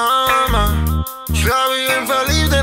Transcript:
ama. Yo la vivo infeliz de